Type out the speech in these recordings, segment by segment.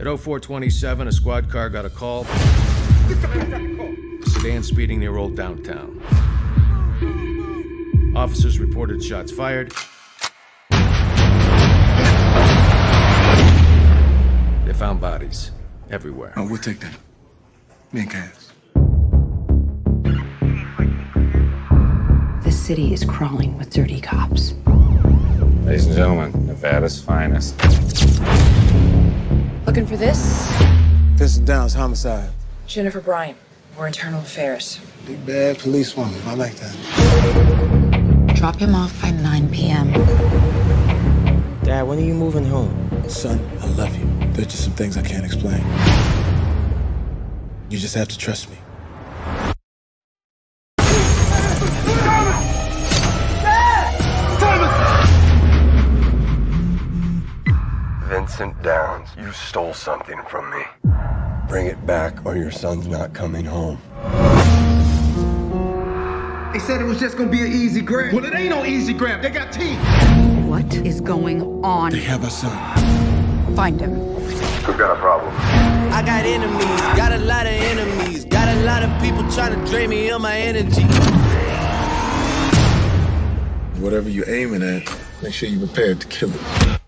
At 0427, a squad car got a call. Sedan speeding near Old Downtown. Officers reported shots fired. They found bodies everywhere. Oh, we'll take them. Me and Cass. The city is crawling with dirty cops. Ladies and gentlemen, Nevada's finest. Looking for this? This Vincent Downs, homicide. Jennifer Bryant. We're internal affairs. Big bad police woman. I like that. Drop him off by 9 p.m. Dad, when are you moving home? Son, I love you. There's just some things I can't explain. You just have to trust me. Vincent Downs, you stole something from me. Bring it back or your son's not coming home. They said it was just gonna be an easy grab. Well, it ain't no easy grab. They got teeth. What is going on? They have a son. Find him. Who got a problem? I got enemies, got a lot of enemies, got a lot of people trying to drain me of my energy. Whatever you're aiming at, make sure you're prepared to kill it.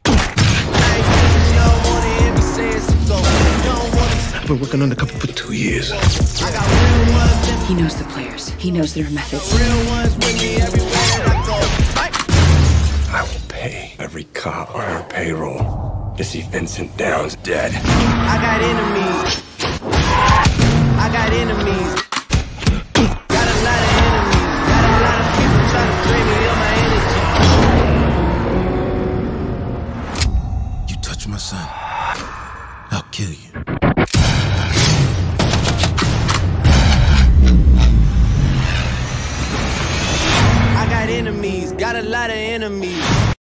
I've been working undercover for two years. I got real ones, He knows the players. He knows their methods. real ones with me everywhere I go. I will pay every cop on our payroll to see Vincent Downs dead. I got enemies. I got enemies. Got a lot of enemies. Got a lot of people trying to drain me of my energy. You touch my son, I'll kill you. Enemies. Got a lot of enemies.